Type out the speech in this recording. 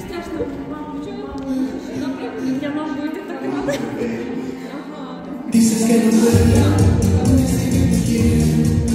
страшно. Я. This is getting better. This is getting you.